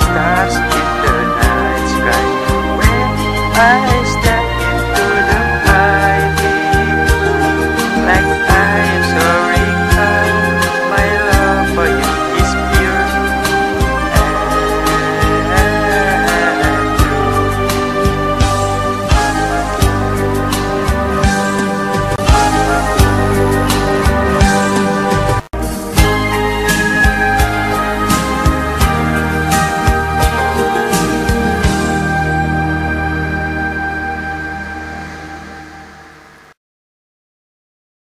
stars in the night sky when I